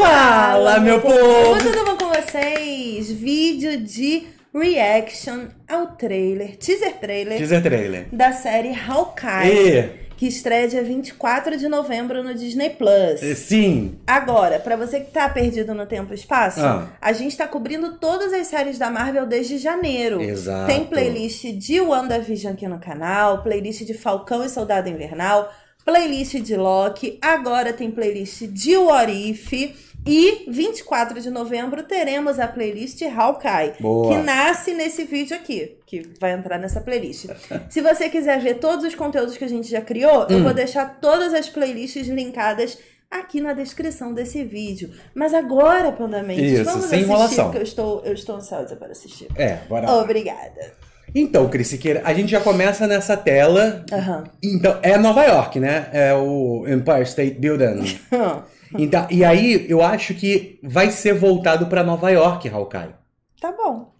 Fala, meu povo! Tudo bom com vocês? Vídeo de reaction ao trailer, teaser trailer Teaser trailer. da série Hawkeye, E, que estreia dia 24 de novembro no Disney Plus. sim, Agora, pra você que tá perdido no tempo e espaço, Ah. a gente tá cobrindo todas as séries da Marvel desde janeiro. Exato. Tem playlist de WandaVision aqui no canal, playlist de Falcão e Soldado Invernal, playlist de Loki, agora tem playlist de What If. E 24 de novembro teremos a playlist Hawkeye, Boa. que nasce nesse vídeo aqui, que vai entrar nessa playlist. Se você quiser ver todos os conteúdos que a gente já criou, Hum. eu vou deixar todas as playlists linkadas aqui na descrição desse vídeo. Mas agora, Pandamente, Isso, vamos sem assistir, enrolação. porque eu estou, eu estou ansiosa para assistir. é, bora lá. Obrigada. Então, Cris Siqueira, a gente já começa nessa tela. Aham. Então, é Nova York, né? É o Empire State Building. Então, e aí, eu acho que vai ser voltado pra Nova York, Hawkeye. Tá bom.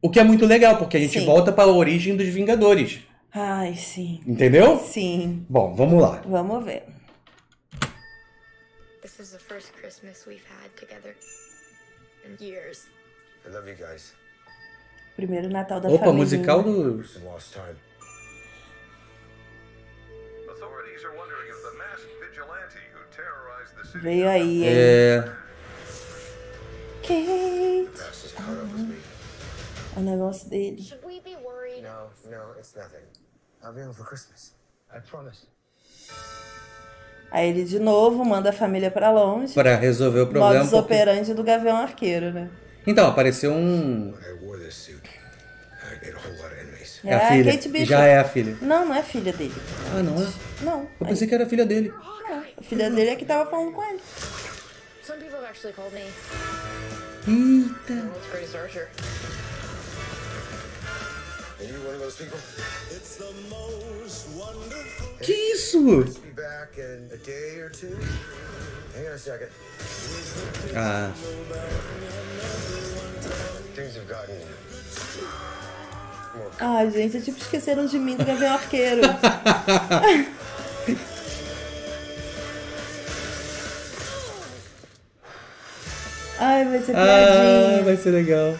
O que é muito legal, porque a gente Sim. volta pra origem dos Vingadores. Ai, sim. Entendeu? Sim. Bom, vamos lá. Vamos ver. This is the first Christmas we've had together in years. I love you guys. Primeiro Natal da Opa, família. musical do. Veio aí, hein? É. Kate. O negócio dele. Should we be worried? No, no, it's nothing. I'll be home for Christmas. I promise. Aí ele de novo manda a família pra longe. Pra resolver o problema. Modus porque- operandi do Gavião Arqueiro, né? Então, apareceu um. I made a. É a filha. Kate Bishop. Já é a filha. Não, não é filha dele. Ah, não é? Não. Eu pensei que era a filha dele. Não, a filha dele é que tava falando com ele. Some people have actually called me Eita. Que isso? Ah. Things have gotten. Ai, gente, é tipo esqueceram de mim do Gavião Arqueiro. Ai, vai ser Ah, piadinha. vai ser legal.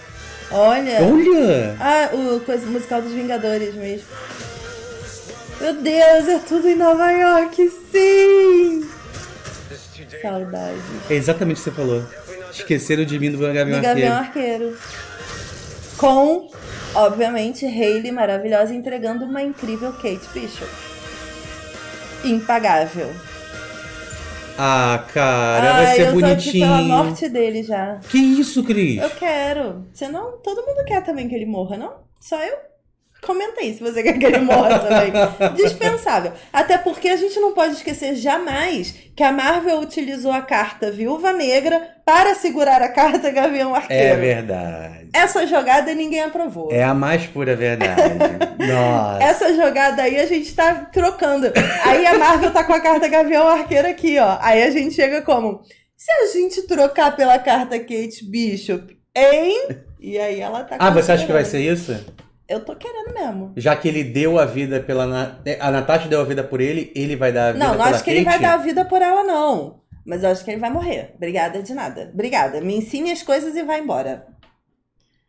Olha. Olha! Ah, o coisa, musical dos Vingadores mesmo. Meu Deus, é tudo em Nova York, sim! Saudade. É exatamente o que você falou. Esqueceram de mim do Gavião Do Gavião Arqueiro. Arqueiro. Com, obviamente, Hayley maravilhosa entregando uma incrível Kate Bishop. Impagável. Ah, cara, Ai, vai ser eu tô aqui pela bonitinho. morte dele já. Que isso, Cris? Eu quero. Senão, todo mundo quer também que ele morra, não? Só eu? Comenta aí se você quer que ele morra também. Dispensável. Até porque a gente não pode esquecer jamais que a Marvel utilizou a carta Viúva Negra para segurar a carta Gavião É Arqueiro. verdade. Essa jogada ninguém aprovou. É a mais pura verdade. Nossa. Essa jogada aí a gente tá trocando. Aí a Marvel tá com a carta Gavião Arqueiro aqui, ó. Aí a gente chega como? Se a gente trocar pela carta Kate Bishop, hein? E aí ela tá Ah, você acha que vai ser isso? Eu tô querendo mesmo. Já que ele deu a vida pela. Na- A Natasha deu a vida por ele, ele vai dar a vida Não, não pela acho que ele vai Kate? dar a vida por ela, não. Mas eu acho que ele vai morrer. Obrigada de nada. Obrigada. Me ensine as coisas e vai embora.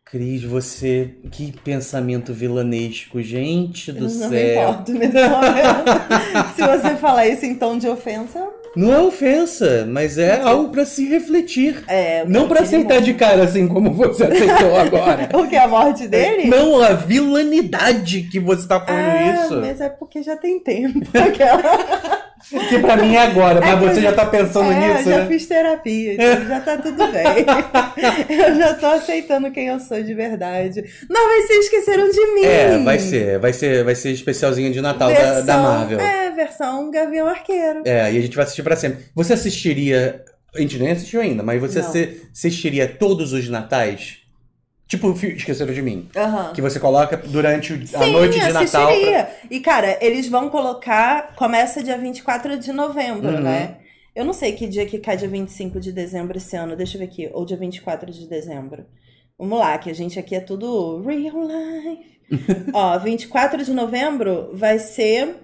Cris, você. Que pensamento vilanesco, gente do Eu não me céu. importo nesse momento. Se você falar isso em tom de ofensa, Não é ofensa, mas é algo pra se refletir. é. Não ele aceitar de cara assim como você aceitou agora. O que? A morte dele? Não, a vilanidade que você tá falando Ah, isso. mas é porque já tem tempo. Aquela... Que pra mim é agora, mas É você eu já tá pensando é, nisso, já né? fiz terapia, então já tá tudo bem. eu já tô aceitando quem eu sou de verdade. Não, mas vocês esqueceram de mim. É, vai ser, vai ser, vai ser especialzinho de Natal da, da Marvel. É, versão Gavião Arqueiro. É, e a gente vai assistir pra sempre. Você assistiria. A gente nem assistiu ainda, mas você Não. assi- assistiria todos os natais? Tipo, Esqueceram de mim. Aham. Que você coloca durante a Sim, noite de Natal. pra-. E, cara, eles vão colocar. Começa dia 24 de novembro, Uhum. né? Eu não sei que dia que cai dia 25 de dezembro esse ano. Deixa eu ver aqui. Ou dia 24 de dezembro. Vamos lá, que a gente aqui é tudo real life. Ó, 24 de novembro vai ser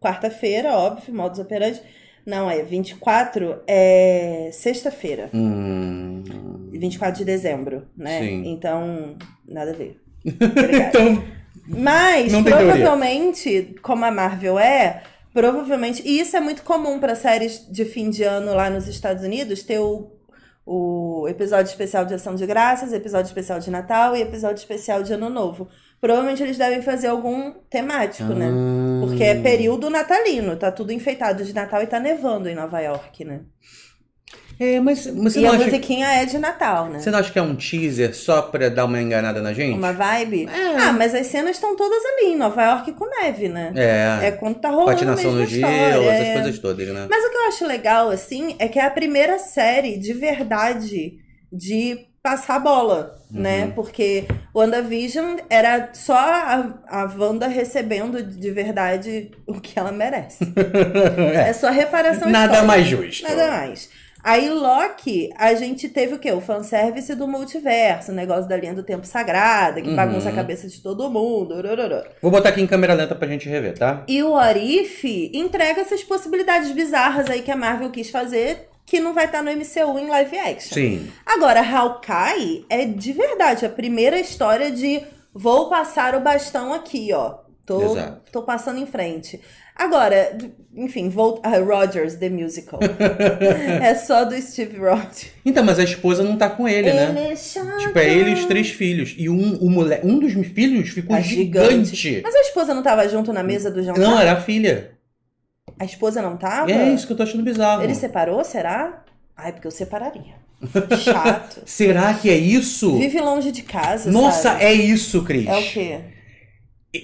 quarta-feira, óbvio, modus operandi. Não, é 24 é sexta-feira. Hum. 24 de dezembro, né? Sim. Então, nada a ver. Então, Mas, tem teoria. provavelmente, como a Marvel é, provavelmente. E isso é muito comum para séries de fim de ano lá nos Estados Unidos ter o, o episódio especial de Ação de Graças, episódio especial de Natal e episódio especial de Ano Novo. Provavelmente eles devem fazer algum temático, né? Ah. Porque é período natalino, tá tudo enfeitado de Natal e tá nevando em Nova York, né? É, mas, mas você, e não a acha, musiquinha é de Natal, né? você não acha que é um teaser só pra dar uma enganada na gente? Uma vibe? É. Ah, mas as cenas estão todas ali em Nova York com neve, né? É. É quando tá rolando Patinação no gelo, essas é. coisas todas, né? Mas o que eu acho legal, assim, é que é a primeira série de verdade de passar a bola, Uhum. né? Porque o WandaVision era só a, a Wanda recebendo de verdade o que ela merece. é. só reparação Nada histórica. mais justo. Nada mais. Aí, Loki, a gente teve o quê? O fanservice do multiverso, o negócio da linha do tempo sagrada, que Uhum. bagunça a cabeça de todo mundo. orororó. Vou botar aqui em câmera lenta pra gente rever, tá? E o Arif entrega essas possibilidades bizarras aí que a Marvel quis fazer, que não vai estar no MCU em live action. Sim. Agora, Hawkeye é de verdade a primeira história de vou passar o bastão aqui, ó. Tô, Exato. tô passando em frente. Agora, enfim, vou, ah, Rogers, The Musical. é só do Steve Rogers. Então, mas a esposa não tá com ele, né? é chato. Tipo, é ele e os três filhos. E um, o mole... um dos filhos ficou Tá gigante. gigante. Mas a esposa não tava junto na mesa do jantar? Não, era a filha. A esposa não tava? É isso que eu tô achando bizarro. Ele separou, será? Ai, porque eu separaria. Chato. Será que é isso? Vive longe de casa, Nossa, sabe? é isso, Cris. É o quê?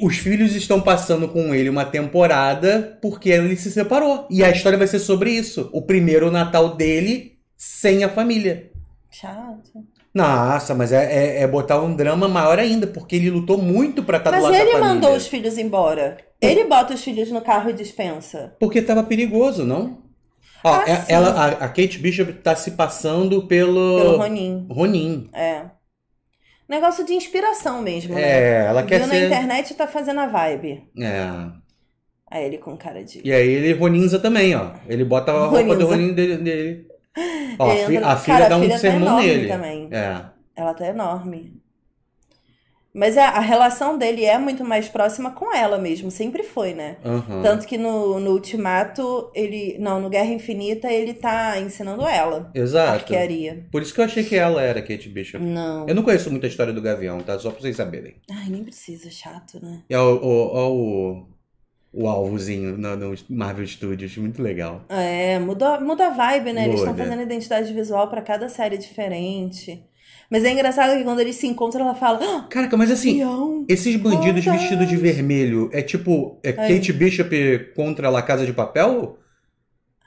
Os filhos estão passando com ele uma temporada porque ele se separou. E a história vai ser sobre isso. O primeiro Natal dele sem a família. Chato. Nossa, mas é, é- é botar um drama maior ainda, porque ele lutou muito pra estar do Mas lado da ele família. mandou os filhos embora. Ele bota os filhos no carro e dispensa. Porque tava perigoso, não? Ó, Ah, é- ela, a, a Kate Bishop tá se passando pelo... Pelo Ronin. Ronin. É. Negócio de inspiração mesmo, né? É, ela quer Viu na ser... internet e tá fazendo a vibe. É. Aí ele com cara de. E aí ele roninza também, ó. Ele bota a roupa do Roninza. Ronin dele. dele. Ó, a, fi- entra- a filha Cara, a dá um filha tá sermão nele. também. É. Ela tá enorme. Mas a, a relação dele é muito mais próxima com ela mesmo, sempre foi, né? aham. Tanto que no, no Ultimato, ele. Não, no Guerra Infinita, ele tá ensinando ela. Exato. Arquearia. Por isso que eu achei que ela era Kate Bishop. Não. Eu não conheço muito a história do Gavião, tá? Só pra vocês saberem. Ai, nem precisa, chato, né? Ó, ó, ó o, o alvozinho no, no Marvel Studios, muito legal. É, muda, muda a vibe, né? Eles estão Muda. fazendo identidade visual pra cada série diferente. Mas é engraçado que quando eles se encontram, ela fala: ah, Caraca, mas assim, esses bandidos vestidos de vermelho, é tipo, é Ai. Kate Bishop contra La Casa de Papel?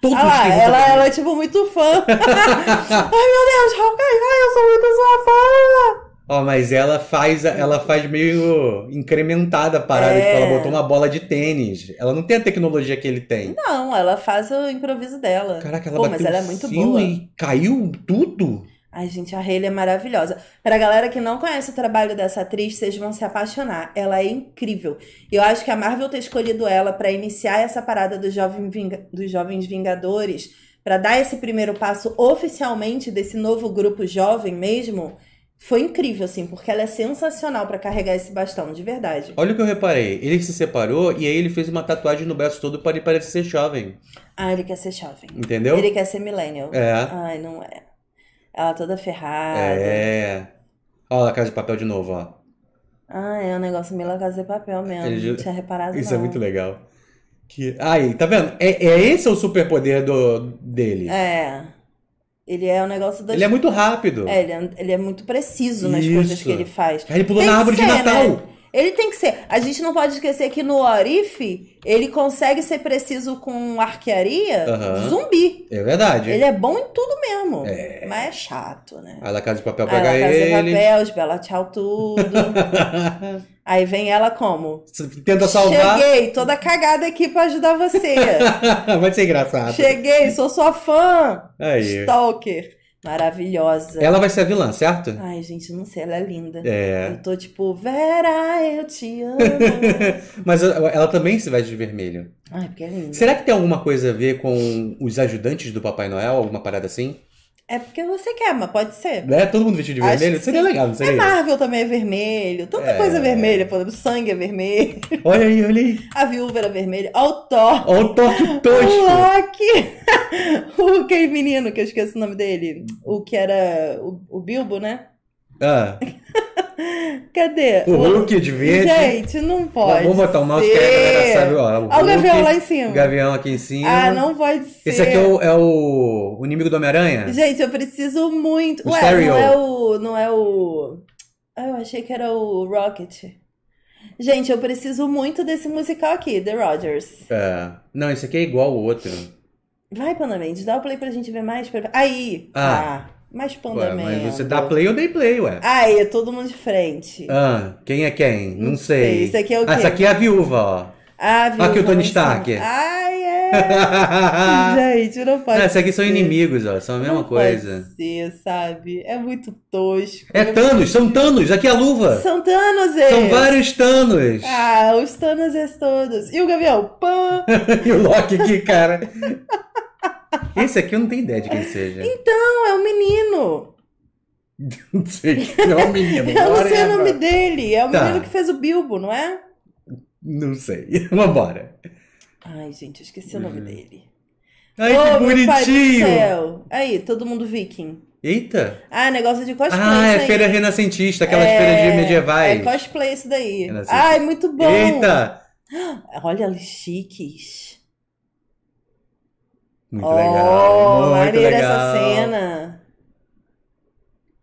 Todos Ah lá, ela, ela é tipo muito fã. Ai meu Deus, Hawkeye, ai, eu sou muito sua fã! Ó, mas ela faz, ela faz meio incrementada a parada, É. tipo, ela botou uma bola de tênis. Ela não tem a tecnologia que ele tem. Não, ela faz o improviso dela. Caraca, ela Pô, bateu mas ela é muito boa. e caiu tudo? Ai, gente, a Hayley é maravilhosa. Pra galera que não conhece o trabalho dessa atriz, vocês vão se apaixonar. Ela é incrível. E eu acho que a Marvel ter escolhido ela pra iniciar essa parada dos, jovem Vinga- dos Jovens Vingadores, pra dar esse primeiro passo oficialmente desse novo grupo jovem mesmo, foi incrível, assim, porque ela é sensacional pra carregar esse bastão, de verdade. Olha o que eu reparei. Ele se separou e aí ele fez uma tatuagem no braço todo para ele parecer jovem. Ah, ele quer ser jovem. Entendeu? Ele quer ser millennial. É. Ai, não é. Ela toda ferrada. É. Olha a casa de papel de novo, ó. Ah, é um negócio meio La Casa de Papel mesmo. Ele- Não tinha reparado, Isso não. é muito legal. Que... Aí, tá vendo? É, é esse o superpoder do, dele. É. Ele é um negócio das... Ele é muito rápido. É, ele é, ele é muito preciso nas Isso. coisas que ele faz. Aí ele pulou Tem na árvore de ser, Natal. né? Ele tem que ser. A gente não pode esquecer que no Orif, ele consegue ser preciso com arquearia Aham. zumbi. É verdade. Ele é bom em tudo mesmo. É. Mas é chato, né? Aí a casa de papel pega ela casa de ele. papel, os Bela tchau tudo. Aí vem ela como? Tenta salvar. Cheguei, toda cagada aqui pra ajudar você. Vai ser engraçado. Cheguei, sou sua fã. Aí. Stalker. Maravilhosa. Ela vai ser a vilã, certo? Ai, gente, não sei, ela é linda. É. Eu tô tipo, Vera, eu te amo. Mas ela também se veste de vermelho. Ai, porque é linda. Será que tem alguma coisa a ver com os ajudantes do Papai Noel? Alguma parada assim? É porque você quer, mas pode ser. Né? Todo mundo vestido de Acho vermelho? que Seria sim. legal, não É seria? Marvel também é vermelho. Tanta É. coisa vermelha, por exemplo, sangue é vermelho. Olha aí, olha aí. A viúva era vermelha. Ó o Thor. Olha o toque O tosco. Loki. o aquele menino que eu esqueci o nome dele. O que era o, o Bilbo, né? Ah, Cadê? o Hulk de verde. Gente, não pode. Vamos botar o mouse que a galera sabe, ó. O Olha o gavião lá em cima. O gavião aqui em cima. Ah, não pode ser. Esse aqui é o, é o, o inimigo do Homem-Aranha? Gente, eu preciso muito. O Ué, Stereo. não é o. Não é o. Ah, eu achei que era o Rocket. Gente, eu preciso muito desse musical aqui, The Rogers. É. Não, esse aqui é igual ao outro. Vai, Panda Mendes, dá o play pra gente ver mais. pra- Aí! Ah. Ah, mais Panda Ué, mas você dá play ou dei play, ué. Aí, todo mundo de frente. Ah, quem é quem? Não, Não sei. sei. Esse aqui é o Ah, quê? essa aqui é a viúva, ó. Ah, viu? Aqui o Tony Stark. Ai, é. Gente, não pode Ah, essa aqui são inimigos, ó. São a mesma Não coisa. Pode ser, sabe? É muito tosco. É Thanos, são Thanos. Aqui é a luva. São Thanos, eles. São vários Thanos. Ah, os Thanos é todos. E o Gavião? Pã! e o Loki aqui, cara. Esse aqui eu não tenho ideia de quem seja. Não, é um menino. Não sei. É um menino. Eu não sei o nome dele. É o Tá. menino que fez o Bilbo, não é? Não sei. Vambora. Ai, gente, eu esqueci o nome dele. Ai, Ô, que bonitinho. Aí, todo mundo viking. Eita. Ah, negócio de cosplay. Ah, é feira renascentista, aquelas É, feiras de medievais. É cosplay isso daí. Ai, muito bom. Eita. Olha chiques. Muito oh, legal. Muito maneiro legal. essa cena.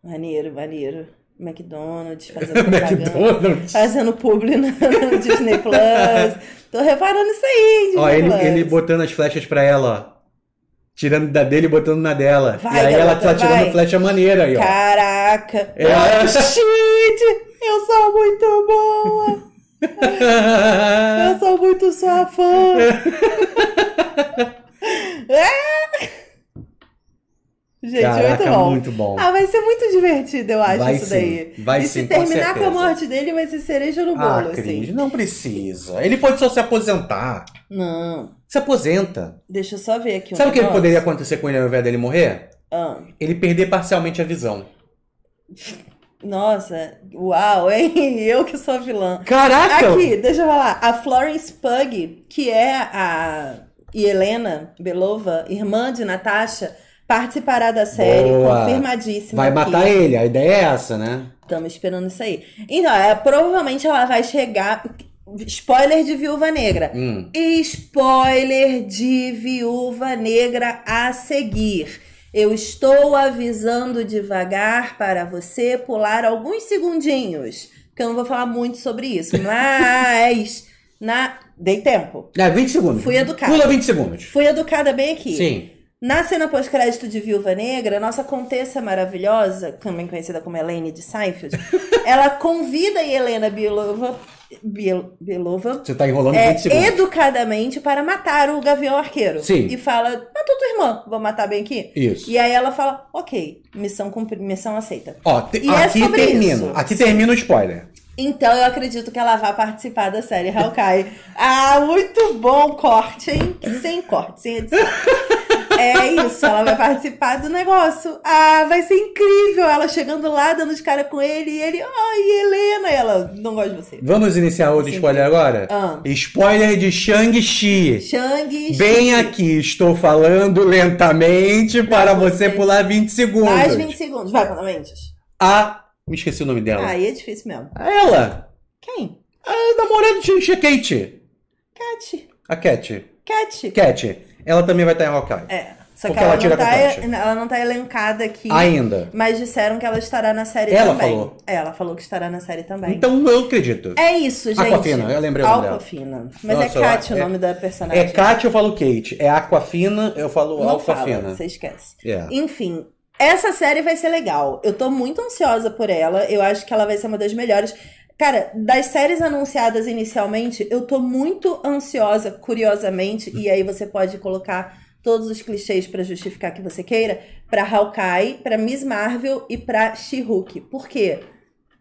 Maneiro, maneiro. McDonald's fazendo. McDonald's. Fazendo publi no, no Disney Plus. Tô reparando isso aí, Disney Ó, ele, Plus. ele botando as flechas pra ela, ó. Tirando da dele e botando na dela. Vai, e aí ela tá tirando vai. flecha maneira aí, ó. Caraca! É. Oh, shit! Eu sou muito boa! Eu sou muito sua fã! É. Gente, Caraca, muito bom. muito bom. Ah, vai ser muito divertido, eu acho, Vai isso sim, daí. vai e sim, se com terminar com, a certeza. morte dele, vai ser cereja no Ah, bolo, Cris, assim. não precisa. Ele pode só se aposentar. Não. Se aposenta. Deixa eu só ver aqui um Sabe o que poderia acontecer com ele ao invés dele morrer? Ah, Ele perder parcialmente a visão. nossa, uau, hein? Eu que sou a vilã. Caraca! Aqui, deixa eu falar. A Florence Pug, que é a Helena Belova, irmã de Natasha, participará da série, Boa. confirmadíssima. Vai aqui. matar ele, a ideia é essa, né? Estamos esperando isso aí. Então, é, provavelmente ela vai chegar. Spoiler de Viúva Negra. Hum. Spoiler de Viúva Negra a seguir. Eu estou avisando devagar para você pular alguns segundinhos. Porque eu não vou falar muito sobre isso. Mas. Na... Dei tempo. É, 20 segundos. Fui educada. Pula 20 segundos. Fui educada bem aqui. Sim. Na cena pós-crédito de Viúva Negra, nossa contessa maravilhosa, também conhecida como Elaine de Seinfeld, ela convida a Helena Belova, Bel- Belova Você tá enrolando é, 20 segundos. educadamente para matar o Gavião Arqueiro. Sim. E fala, matou tua irmã, vou matar bem aqui? Isso. E aí ela fala, ok, missão, cumpri- missão aceita. Ó, te- E é aqui sobre termina. isso. Aqui termina o spoiler. Então eu acredito que ela vai participar da série Hawkeye. ah, muito bom corte, hein? Sem corte, sem edição. É isso, ela vai participar do negócio. Ah, vai ser incrível. Ela chegando lá, dando de cara com ele, e ele, ai, Helena, e ela, não gosta de você. Vamos iniciar outro Sim. spoiler agora? Ah. Spoiler de Shang-Chi. Shang Bem aqui, estou falando lentamente para você pular 20 segundos. Mais 20 segundos. Vai, Panamentos. A. Me esqueci o nome dela. Aí é difícil mesmo. Ela. Quem? A namorada de de Kate. Cat. A Cat. Cat. Cat. Ela também vai estar em Hawkeye. É. Só Porque que ela, ela tira não tá, ela não tá elencada aqui. Ainda. Mas disseram que ela estará na série Ela também. falou? É, ela falou que estará na série também. Então eu acredito. É isso, gente. Aquafina, eu lembrei o. Aquafina. Mas Nossa, é o é- nome da personagem. É Cat, eu falo Kate. É Aquafina, eu falo Não fala, você esquece. É. Enfim, essa série vai ser legal. Eu tô muito ansiosa por ela. Eu acho que ela vai ser uma das melhores. Cara, das séries anunciadas inicialmente, eu tô muito ansiosa, curiosamente, e aí você pode colocar todos os clichês pra justificar que você queira, pra Hawkeye, pra Miss Marvel e pra She-Hulk. Por quê?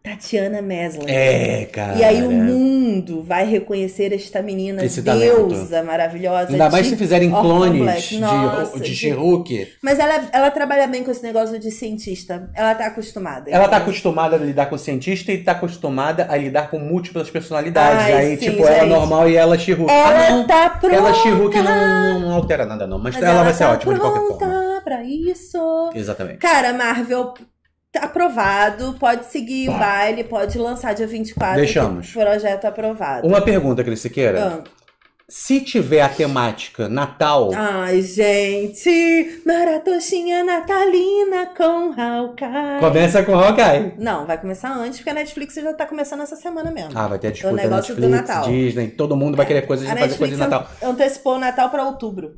Tatiana Maslany. É, cara. E aí o mundo vai reconhecer esta menina Esse talento. deusa maravilhosa. Ainda mais se fizerem clones de, Nossa, de. She-Hulk. Mas ela, ela trabalha bem com esse negócio de cientista. Ela tá acostumada. Ela tá entendeu? acostumada a lidar com cientista e tá acostumada a lidar com múltiplas personalidades. Ai, aí, sim, tipo, ela gente. normal e ela She-Hulk. Ela ah, não. tá pronta. Ela She-Hulk não, não, altera nada, não. Mas, Mas ela, vai ser tá ótima de qualquer pronta forma. pra isso. Exatamente. Cara, Marvel tá aprovado. Pode seguir o Tá. baile, pode lançar dia 24. Deixamos. o Projeto aprovado. Uma pergunta, Cris Siqueira. Ah. Se tiver a temática Natal, Ai, gente! Maratoshinha natalina com Hawkeye. começa com Hawkeye. Não, vai começar antes, porque a Netflix já tá começando essa semana mesmo. Ah, vai ter a disputa negócio do Netflix, Natal. Disney, todo mundo vai querer coisas a de fazer coisa Netflix de Natal. an- antecipou o Natal pra outubro.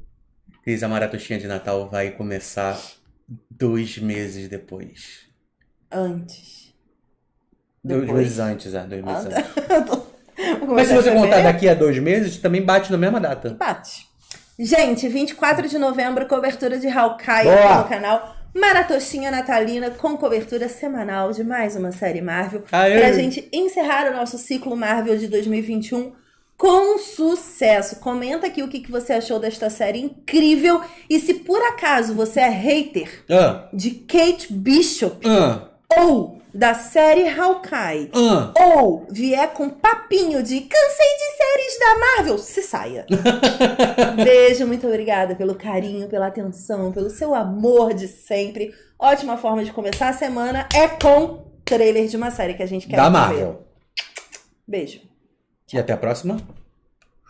Cris, a maratostinha de Natal vai começar dois meses depois. Antes. Dois Depois? meses antes, é, dois meses Ah, antes. Vou Mas se você contar daqui a dois meses, também bate na mesma data. Bate. Gente, 24 de novembro, cobertura de Hawkeye Boa! aqui no canal. Maratostinha natalina com cobertura semanal de mais uma série Marvel. Aê! Pra gente encerrar o nosso ciclo Marvel de 2021 com sucesso. Comenta aqui o que que você achou desta série incrível. E se por acaso você é hater Ah, de Kate Bishop ah, ou da série Hawkeye, ah. ou vier com papinho de cansei de séries da Marvel, se saia. Beijo, muito obrigada pelo carinho, pela atenção, pelo seu amor de sempre. Ótima forma de começar a semana é com trailer de uma série que a gente quer Da ver. Marvel. Beijo. E até a próxima.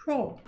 Show.